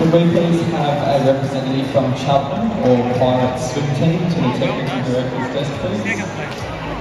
Could we please have a representative from Cheltenham or Pirates Swim Team to the Technical Director's desk, please?